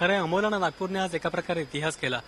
खरं अमोलानं नागपूरने आज एका प्रकारे इतिहास केला.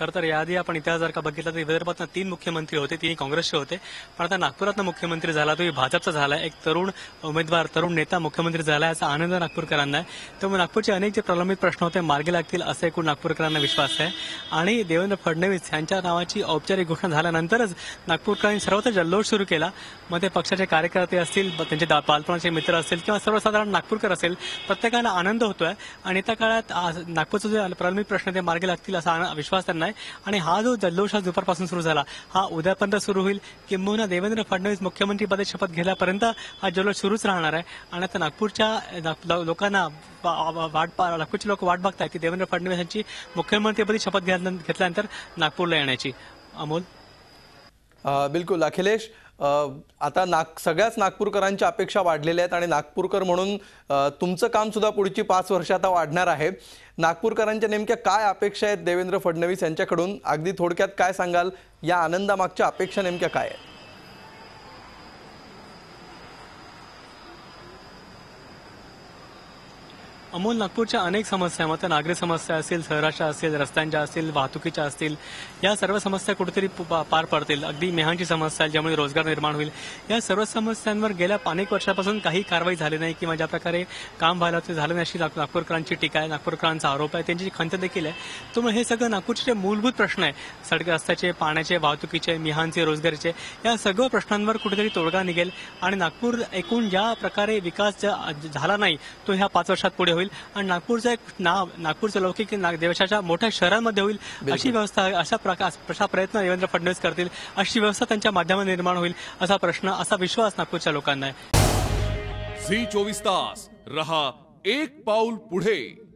खरं तर याआधी आपण इतिहास जर का बघितला तर विदर्भातनं तीन मुख्यमंत्री होते तीन काँग्रेसचे होते. पण आता नागपुरातनं मुख्यमंत्री झाला तो भाजपचा झाला. एक तरुण उमेदवार तरुण नेता मुख्यमंत्री झाला याचा आनंद नागपूरकरांना आहे. त्यामुळे नागपूरचे अनेक जे प्रलंबित प्रश्न होते मार्गी लागतील असा एकूण नागपूरकरांना विश्वास आहे. आणि देवेंद्र फडणवीस यांच्या नावाची औपचारिक घोषणा झाल्यानंतरच नागपूरकरांनी सर्वत्र जल्लोष सुरू केला. मग ते पक्षाचे कार्यकर्ते असतील त्यांचे दा- बालपणाचे मित्र असतील किंवा सर्वसाधारण नागपूरकर असेल प्रत्येकाला आनंद होतोय. आणि त्या काळात आज नागपूरचा जे प्रलंबित प्रश्न ते मार्गी लागतील असा विश्वास त्यांना आहे. आणि हा जो जल्लोष आज दुपारपासून सुरू झाला हा उद्यापर्यंत सुरू होईल. किंबहुना देवेंद्र फडणवीस मुख्यमंत्री शपथ घेण्यापर्यंत हा जल्लोष सुरूच राहणार आहे. आणि आता नागपूरच्या लोकांना वाट पा- नागपूरचे लोक वाट बघत आहेत की देवेंद्र फडणवीस यांची मुख्यमंत्रीपदी शपथ घेतल्यानंतर नागपूरला येण्याची. अमोल? बिलकुल. अखिलेश आता नाग सगळ्याच नागपूरकरांच्या अपेक्षा वाढलेल्या आहेत आणि नागपूरकर म्हणून तुमचं कामसुद्धा पुढची पाच वर्ष आता वाढणार आहे. नागपूरकरांच्या नेमक्या काय अपेक्षा आहेत देवेंद्र फडणवीस यांच्याकडून? अगदी थोडक्यात काय सांगाल? या आनंदामागच्या अपेक्षा नेमक्या काय आहेत? अमोल नागपूरच्या अनेक समस्या मग नागरी समस्या असतील शहराच्या असतील रस्त्यांच्या असतील वाहतुकीच्या असतील या सर्व समस्या कुठेतरी प- पार पडतील. अगदी मेहांची समस्या ज्यामुळे रोजगार निर्माण होईल. या सर्व समस्यांवर गेल्या अनेक वर्षापासून काही कारवाई झाली नाही किंवा ज्या प्रकारे काम व्हायला ते झालं नाही अशी नागपूरकरांची टीका आहे नागपूरकरांचा आरोप आहे त्यांची खंत देखील आहे. त्यामुळे हे सगळं नागपूरचे मूलभूत प्रश्न आहे सडक रस्त्याचे पाण्याचे वाहतुकीचे मिहांचे रोजगारीचे या सगळ्या प्रश्नांवर कुठेतरी तोडगा निघेल आणि नागपूर एकूण ज्या प्रकारे विकास झाला नाही तो ह्या पाच वर्षात पुढे होईल. आणि नागपूरचं एक नाव नागपूरचं लौकिक नाग- देशाच्या मोठ्या शहरांमध्ये होईल अशी व्यवस्था अशा प्रकार अशा प्रयत्न देवेंद्र फडणवीस करतील अशी व्यवस्था त्यांच्या माध्यमातून निर्माण होईल असा प्रश्न असा विश्वास नागपूरच्या लोकांना आहे. झी चोवीस तास रहा एक पाऊल पुढे.